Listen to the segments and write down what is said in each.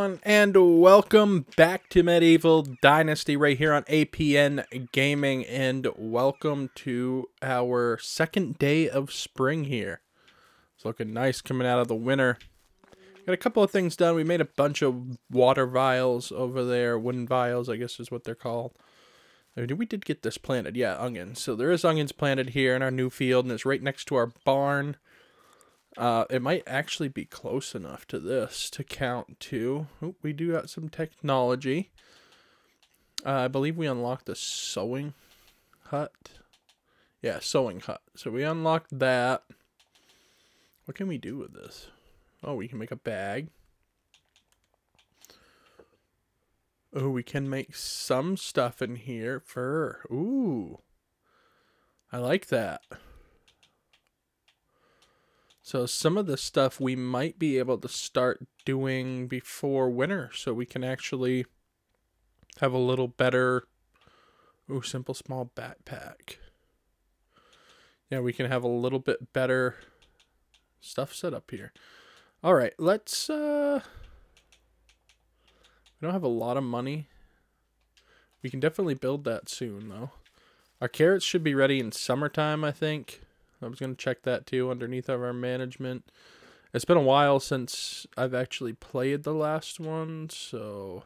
everyone, and welcome back to Medieval Dynasty right here on APN Gaming, and welcome to our second day of spring here. It's looking nice coming out of the winter. Got a couple of things done. We made a bunch of water vials over there, wooden vials, I guess is what they're called. We did get this planted, yeah, onions. So there is onions planted here in our new field, and it's right next to our barn. Uh, it might actually be close enough to this to count to. We do got some technology. Uh, I believe we unlocked the sewing hut. Yeah, sewing hut. So we unlocked that. What can we do with this? Oh, we can make a bag. Oh, we can make some stuff in here. Fur. Ooh. I like that. So some of the stuff we might be able to start doing before winter so we can actually have a little better ooh simple small backpack. Yeah, we can have a little bit better stuff set up here. All right, let's uh we don't have a lot of money. We can definitely build that soon though. Our carrots should be ready in summertime, I think. I was going to check that too underneath of our management. It's been a while since I've actually played the last one, so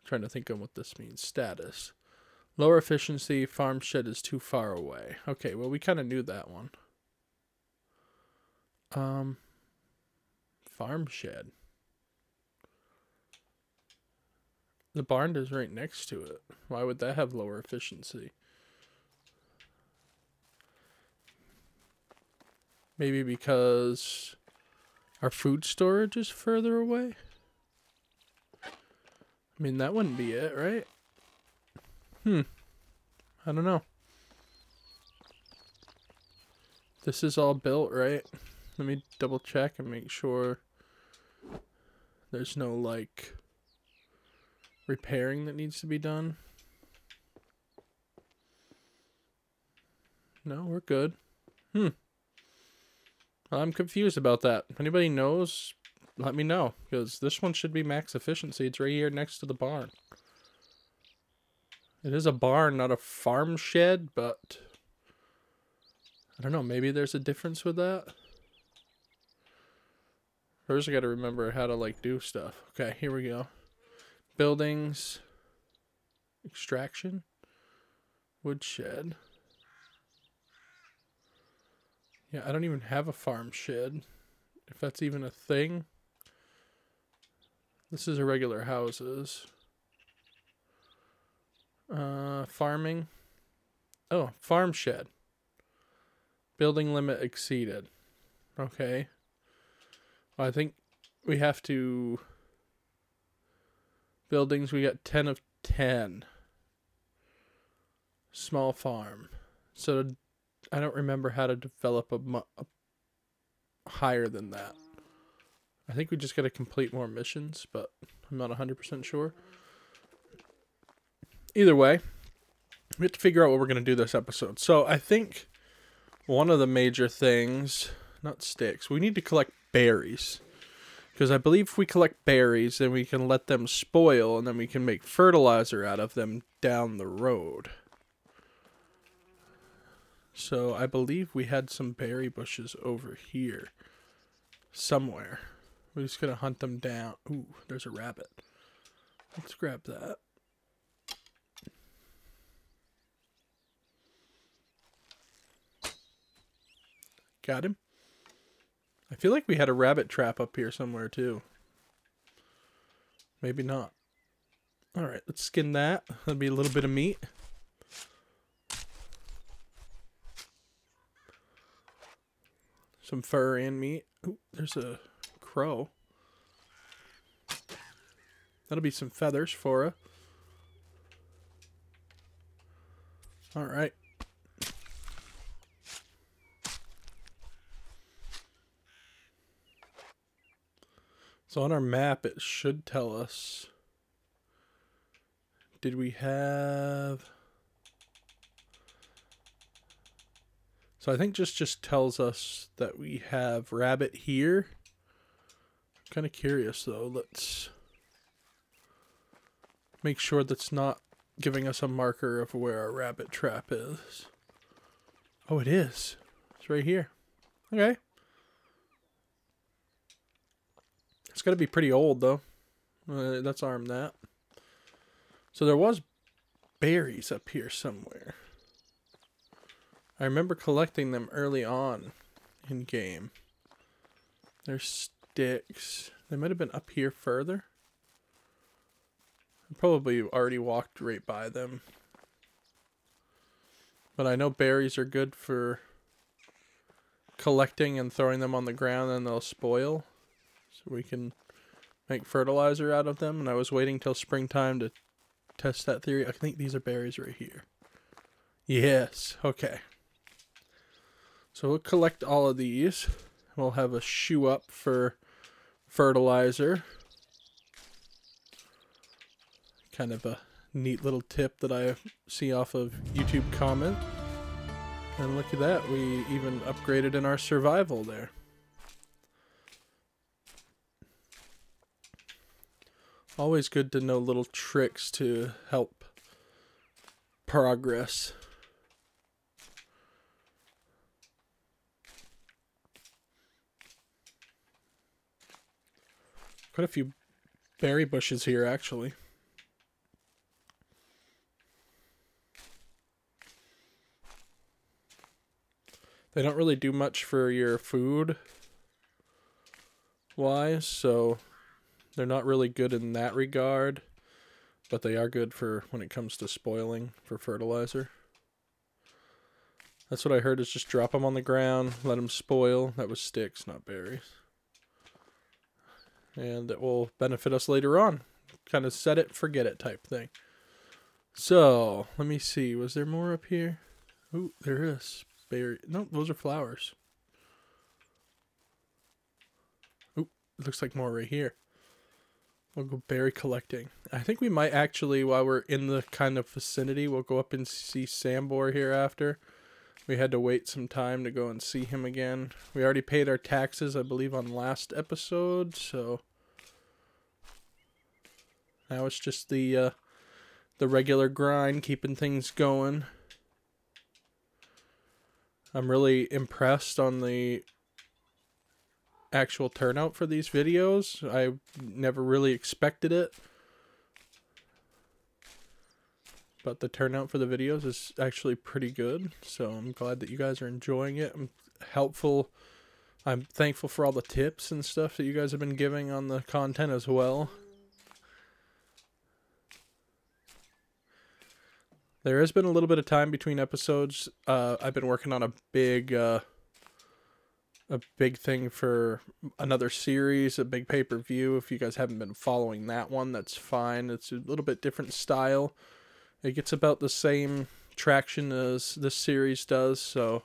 I'm trying to think of what this means. Status. Lower efficiency, farm shed is too far away. Okay, well we kind of knew that one. Um farm shed. The barn is right next to it. Why would that have lower efficiency? Maybe because our food storage is further away? I mean, that wouldn't be it, right? Hmm. I don't know. This is all built, right? Let me double check and make sure there's no, like repairing that needs to be done? No, we're good. Hmm. I'm confused about that. If anybody knows, let me know. Because this one should be max efficiency. It's right here next to the barn. It is a barn, not a farm shed, but... I don't know, maybe there's a difference with that? First I gotta remember how to, like, do stuff. Okay, here we go buildings, extraction, woodshed. Yeah, I don't even have a farm shed, if that's even a thing. This is irregular houses. Uh, farming. Oh, farm shed. Building limit exceeded. Okay. Well, I think we have to buildings. We got 10 of 10. Small farm. So I don't remember how to develop a, a higher than that. I think we just got to complete more missions, but I'm not 100% sure. Either way, we have to figure out what we're going to do this episode. So I think one of the major things, not sticks, we need to collect berries. Because I believe if we collect berries, then we can let them spoil, and then we can make fertilizer out of them down the road. So I believe we had some berry bushes over here. Somewhere. We're just going to hunt them down. Ooh, there's a rabbit. Let's grab that. Got him. I feel like we had a rabbit trap up here somewhere too. Maybe not. Alright, let's skin that. That'll be a little bit of meat. Some fur and meat. Ooh, there's a crow. That'll be some feathers for her. Alright. So on our map, it should tell us. Did we have... So I think just just tells us that we have rabbit here. Kind of curious though. Let's make sure that's not giving us a marker of where our rabbit trap is. Oh, it is. It's right here. Okay. It's got to be pretty old though. Let's arm that. So there was berries up here somewhere. I remember collecting them early on in game. There's sticks. They might have been up here further. I probably already walked right by them. But I know berries are good for collecting and throwing them on the ground and they'll spoil. So we can make fertilizer out of them. And I was waiting till springtime to test that theory. I think these are berries right here. Yes. Okay. So we'll collect all of these. We'll have a shoe up for fertilizer. Kind of a neat little tip that I see off of YouTube comment. And look at that, we even upgraded in our survival there. Always good to know little tricks to help progress. Quite a few berry bushes here, actually. They don't really do much for your food wise, so they're not really good in that regard, but they are good for when it comes to spoiling for fertilizer. That's what I heard is just drop them on the ground, let them spoil. That was sticks, not berries and it will benefit us later on. Kind of set it, forget it type thing. So, let me see. Was there more up here? Ooh, there is. Berry. No, those are flowers. Ooh, it looks like more right here. We'll go berry collecting. I think we might actually, while we're in the kind of vicinity, we'll go up and see Sambor here after. We had to wait some time to go and see him again. We already paid our taxes, I believe, on last episode, so now it's just the uh, the regular grind, keeping things going. I'm really impressed on the actual turnout for these videos. I never really expected it. but the turnout for the videos is actually pretty good. So I'm glad that you guys are enjoying it. I'm helpful. I'm thankful for all the tips and stuff that you guys have been giving on the content as well. There has been a little bit of time between episodes. Uh, I've been working on a big, uh, a big thing for another series, a big pay per view. If you guys haven't been following that one, that's fine. It's a little bit different style. It gets about the same traction as this series does, so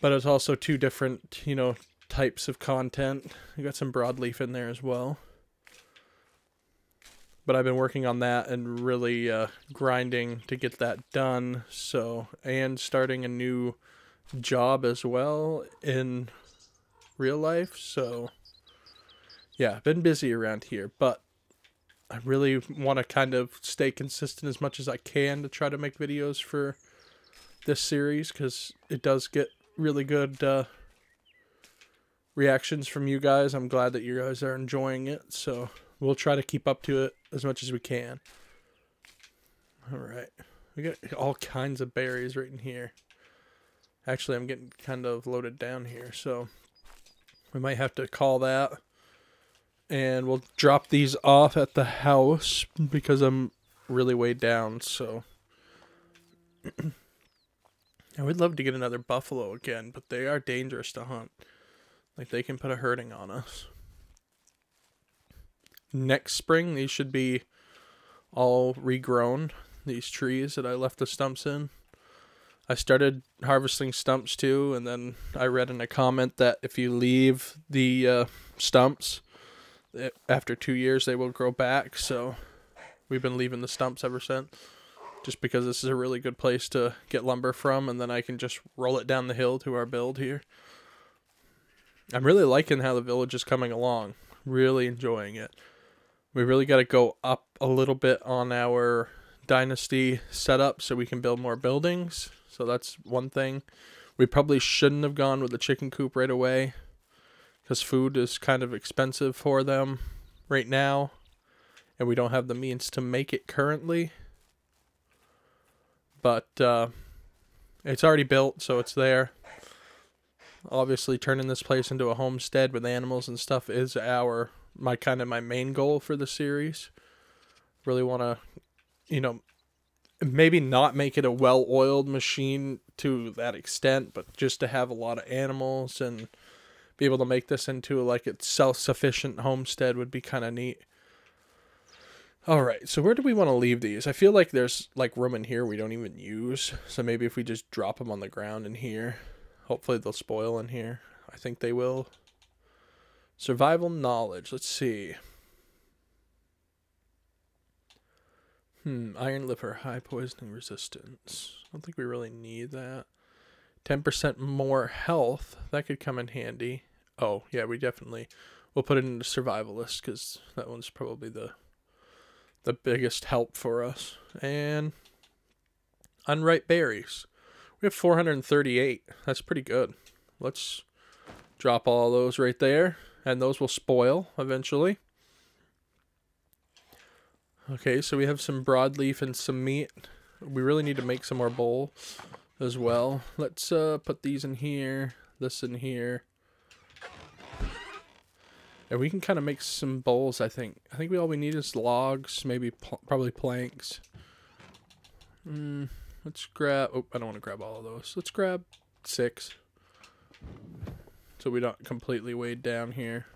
but it's also two different, you know, types of content. You got some broadleaf in there as well. But I've been working on that and really uh, grinding to get that done. So, and starting a new job as well in real life. So, yeah, been busy around here. But I really want to kind of stay consistent as much as I can to try to make videos for this series because it does get really good uh, reactions from you guys. I'm glad that you guys are enjoying it, so we'll try to keep up to it as much as we can. All right, we got all kinds of berries right in here. Actually, I'm getting kind of loaded down here, so we might have to call that and we'll drop these off at the house because I'm really way down. So I would love to get another buffalo again, but they are dangerous to hunt. Like they can put a hurting on us. Next spring, these should be all regrown. These trees that I left the stumps in. I started harvesting stumps too, and then I read in a comment that if you leave the uh, stumps after two years they will grow back. So we've been leaving the stumps ever since. just because this is a really good place to get lumber from, and then I can just roll it down the hill to our build here. I'm really liking how the village is coming along. Really enjoying it. We really got to go up a little bit on our dynasty setup so we can build more buildings. So that's one thing. We probably shouldn't have gone with the chicken coop right away because food is kind of expensive for them right now and we don't have the means to make it currently. But uh, it's already built, so it's there. Obviously, turning this place into a homestead with animals and stuff is our my kind of my main goal for the series. Really want to, you know, maybe not make it a well-oiled machine to that extent, but just to have a lot of animals and be able to make this into like a self-sufficient homestead would be kind of neat. All right, so where do we want to leave these? I feel like there's like room in here we don't even use. So maybe if we just drop them on the ground in here, hopefully they'll spoil in here. I think they will. Survival knowledge. Let's see. Hmm, iron liver, high poisoning resistance. I don't think we really need that. 10% more health. That could come in handy. Oh, yeah, we definitely... We'll put it into survivalist because that one's probably the the biggest help for us. And unripe berries. We have 438. That's pretty good. Let's drop all those right there. And those will spoil eventually. Okay, so we have some broadleaf and some meat. We really need to make some more bowl as well. Let's uh, put these in here, this in here. And we can kind of make some bowls, I think. I think we all we need is logs, maybe pl probably planks. Mm, let's grab... Oh, I don't want to grab all of those. Let's grab six. So we don't completely weighed down here.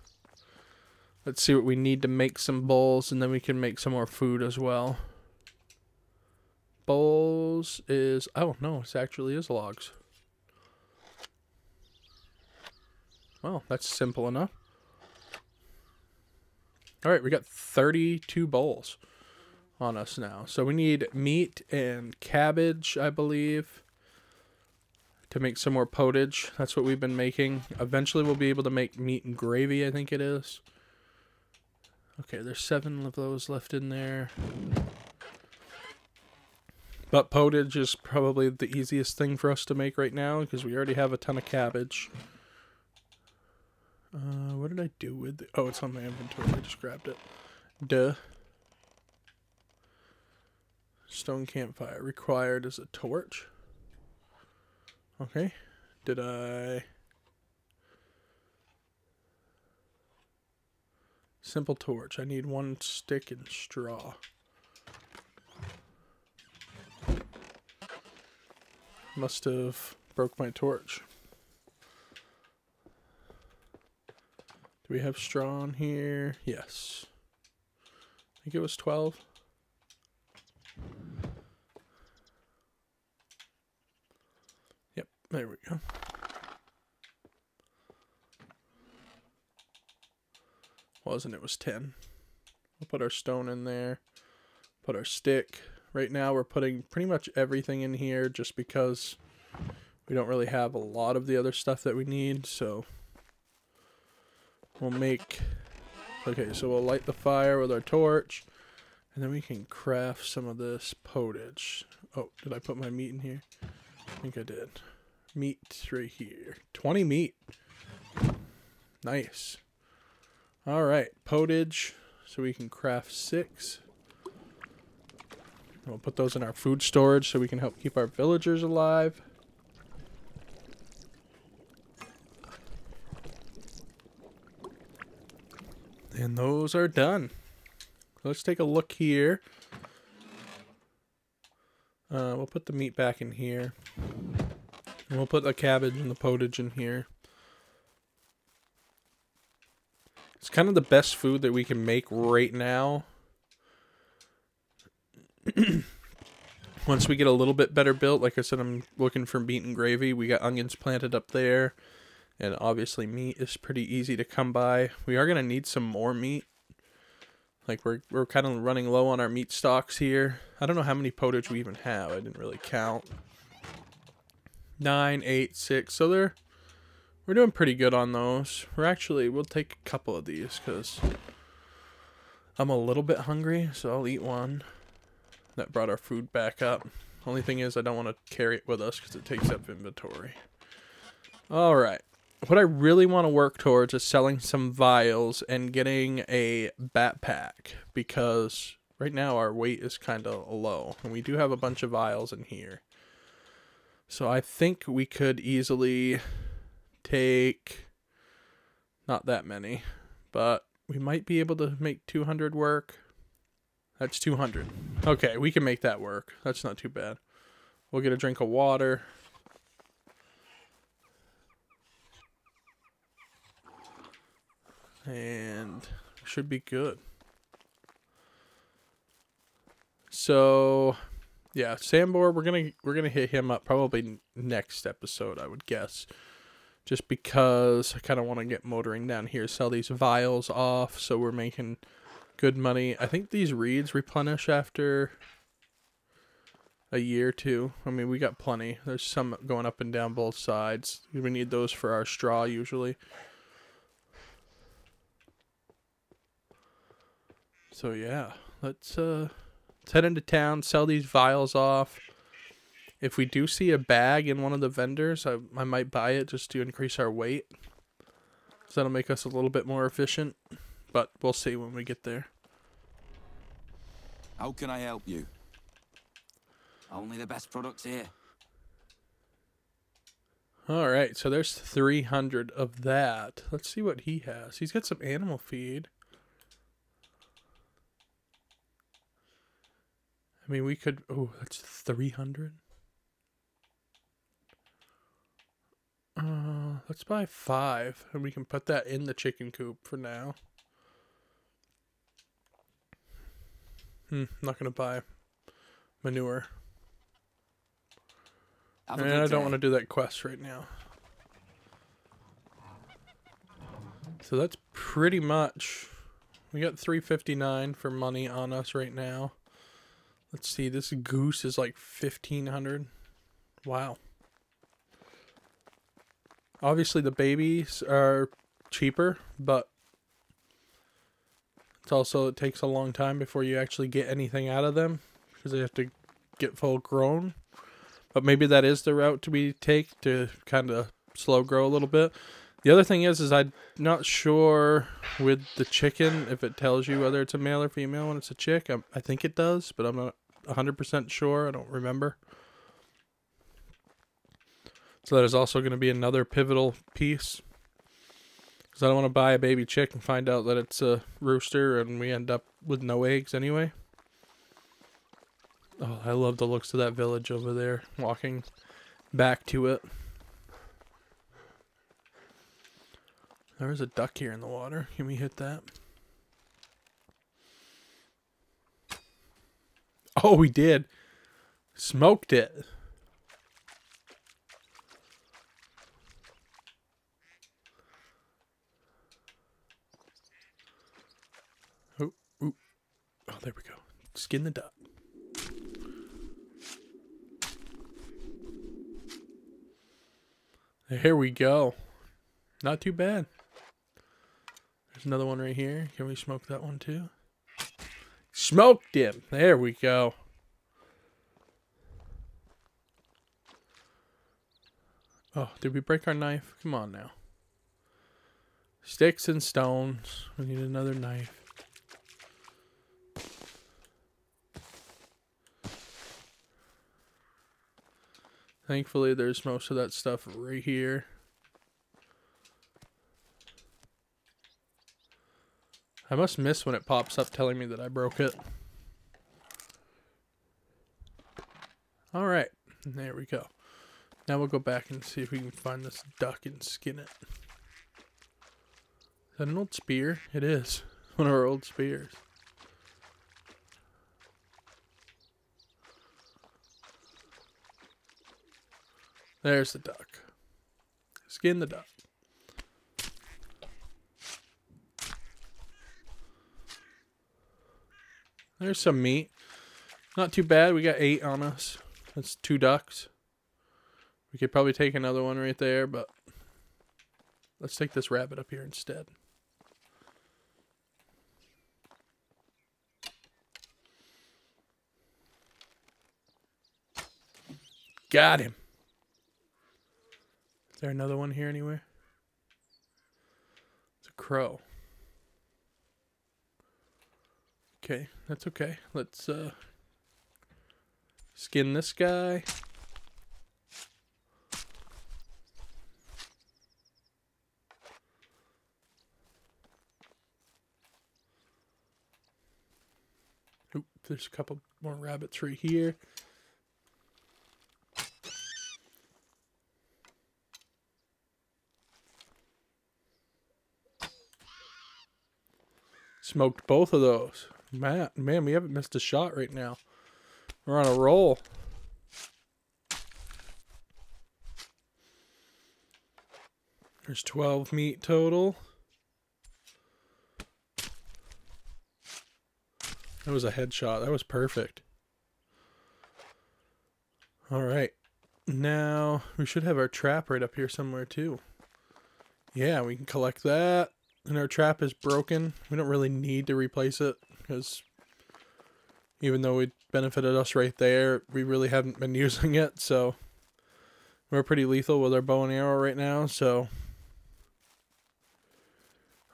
Let's see what we need to make some bowls, and then we can make some more food as well. Bowls is... Oh, no, it actually is logs. Well, that's simple enough. All right, we got 32 bowls on us now. So we need meat and cabbage, I believe, to make some more potage. That's what we've been making. Eventually we'll be able to make meat and gravy, I think it is. Okay, there's seven of those left in there. But potage is probably the easiest thing for us to make right now because we already have a ton of cabbage. Uh, what did I do with it? Oh, it's on my inventory. I just grabbed it. Duh. Stone campfire required as a torch. Okay. Did I... Simple torch. I need one stick and straw. Must have broke my torch. Do we have straw on here? Yes. I think it was 12. Yep, there we go. Wasn't it was 10. We'll put our stone in there. Put our stick. Right now we're putting pretty much everything in here just because we don't really have a lot of the other stuff that we need, so We'll make... Okay, so we'll light the fire with our torch. And then we can craft some of this potage. Oh, did I put my meat in here? I think I did. Meat right here. 20 meat. Nice. Alright, potage. So we can craft six. We'll put those in our food storage so we can help keep our villagers alive. And those are done. Let's take a look here. Uh, we'll put the meat back in here. And we'll put the cabbage and the potage in here. It's kind of the best food that we can make right now. Once we get a little bit better built, like I said, I'm looking for meat and gravy. We got onions planted up there. And obviously meat is pretty easy to come by. We are going to need some more meat. Like we're we're kind of running low on our meat stocks here. I don't know how many potage we even have. I didn't really count. Nine, eight, six. So they're we're doing pretty good on those. We're actually we'll take a couple of these because I'm a little bit hungry, so I'll eat one. That brought our food back up. Only thing is I don't want to carry it with us because it takes up inventory. All right what I really want to work towards is selling some vials and getting a backpack because right now our weight is kind of low and we do have a bunch of vials in here. So I think we could easily take not that many, but we might be able to make 200 work. That's 200. Okay, we can make that work. That's not too bad. We'll get a drink of water. and should be good. So, yeah, Sambor, we're gonna we're gonna hit him up probably next episode, I would guess, just because I kind of want to get motoring down here, sell these vials off, so we're making good money. I think these reeds replenish after a year too. I mean, we got plenty. There's some going up and down both sides. We need those for our straw usually. So yeah, let's uh let's head into town, sell these vials off. If we do see a bag in one of the vendors, I, I might buy it just to increase our weight. So that'll make us a little bit more efficient. But we'll see when we get there. How can I help you? Only the best products here. All right, so there's 300 of that. Let's see what he has. He's got some animal feed. I mean, we could. Oh, that's 300. Uh, let's buy five, and we can put that in the chicken coop for now. Hmm, not gonna buy manure. and I don't want to do that quest right now. So that's pretty much. We got 359 for money on us right now. Let's see, this goose is like 1500 Wow. Obviously, the babies are cheaper, but it's also, it takes a long time before you actually get anything out of them because they have to get full grown. But maybe that is the route to be take to kind of slow grow a little bit. The other thing is, is I'm not sure with the chicken if it tells you whether it's a male or female when it's a chick. I, I think it does, but I'm not 100% sure. I don't remember. So that is also going to be another pivotal piece. Because I don't want to buy a baby chick and find out that it's a rooster and we end up with no eggs anyway. Oh, I love the looks of that village over there. Walking back to it. There's a duck here in the water. Can we hit that? Oh, we did. Smoked it. Oh, ooh. Oh, there we go. Skin the duck. Here we go. Not too bad. There's another one right here. Can we smoke that one too? Smoked him. There we go. Oh, did we break our knife? Come on now. Sticks and stones. We need another knife. Thankfully, there's most of that stuff right here. I must miss when it pops up telling me that I broke it. Alright, there we go. Now we'll go back and see if we can find this duck and skin it. Is that an old spear? It is. One of our old spears. There's the duck. Skin the duck. There's some meat. Not too bad. We got eight on us. That's two ducks. We could probably take another one right there, but let's take this rabbit up here instead. Got him. Is there another one here anywhere? It's a crow. Okay, that's okay. Let's uh skin this guy. Oop, there's a couple more rabbits right here. Smoked both of those. Man, man, we haven't missed a shot right now. We're on a roll. There's 12 meat total. That was a headshot. That was perfect. All right. Now, we should have our trap right up here somewhere too. Yeah, we can collect that. And our trap is broken. We don't really need to replace it because even though it benefited us right there, we really haven't been using it. So we're pretty lethal with our bow and arrow right now. So,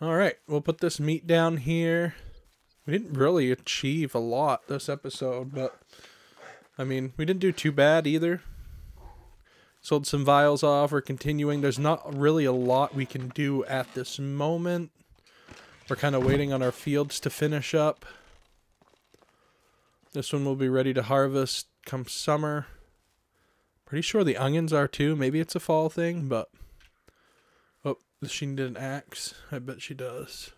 all right, we'll put this meat down here. We didn't really achieve a lot this episode, but I mean, we didn't do too bad either. Sold some vials off. We're continuing. There's not really a lot we can do at this moment. We're kind of waiting on our fields to finish up. This one will be ready to harvest come summer. Pretty sure the onions are too. Maybe it's a fall thing, but... Oh, she need an axe. I bet she does.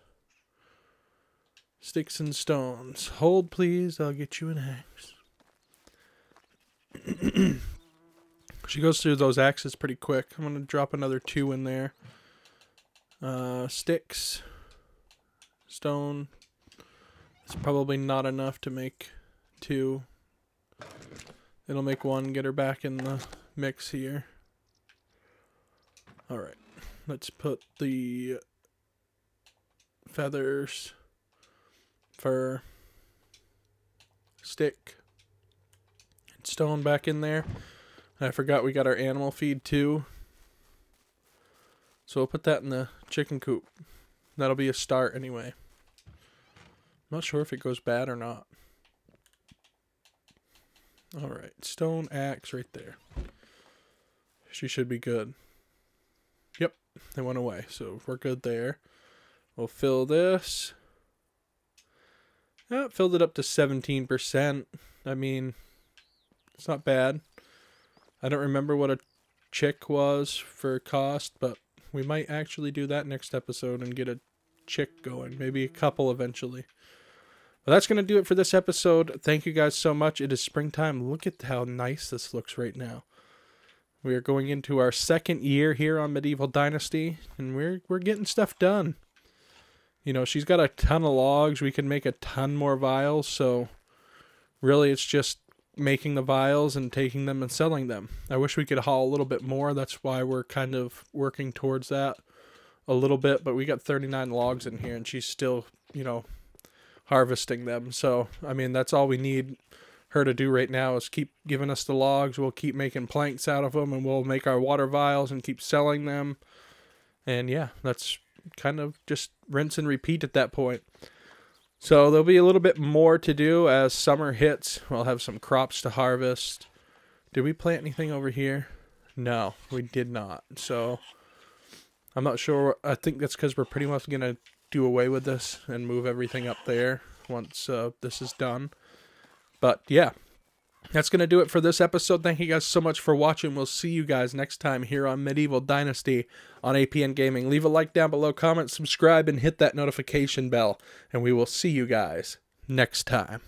Sticks and stones. Hold, please. I'll get you an axe. She goes through those axes pretty quick. I'm going to drop another two in there. Uh, sticks. Stone. It's probably not enough to make two. It'll make one. Get her back in the mix here. Alright. Let's put the feathers, fur, stick, and stone back in there. I forgot we got our animal feed too. So we'll put that in the chicken coop. That'll be a start anyway. I'm not sure if it goes bad or not. Alright, stone axe right there. She should be good. Yep, they went away, so we're good there. We'll fill this. Yeah, filled it up to 17%. I mean, it's not bad. I don't remember what a chick was for cost, but we might actually do that next episode and get a chick going. Maybe a couple eventually. But that's going to do it for this episode. Thank you guys so much. It is springtime. Look at how nice this looks right now. We are going into our second year here on Medieval Dynasty, and we're we're getting stuff done. You know, she's got a ton of logs. We can make a ton more vials, so really it's just making the vials and taking them and selling them. I wish we could haul a little bit more. That's why we're kind of working towards that a little bit, but we got 39 logs in here and she's still, you know, harvesting them. So, I mean, that's all we need her to do right now is keep giving us the logs. We'll keep making planks out of them and we'll make our water vials and keep selling them. And yeah, that's kind of just rinse and repeat at that point. So there'll be a little bit more to do as summer hits. We'll have some crops to harvest. Did we plant anything over here? No, we did not. So I'm not sure. I think that's because we're pretty much going to do away with this and move everything up there once uh, this is done. But yeah, that's going to do it for this episode. Thank you guys so much for watching. We'll see you guys next time here on Medieval Dynasty on APN Gaming. Leave a like down below, comment, subscribe, and hit that notification bell. And we will see you guys next time.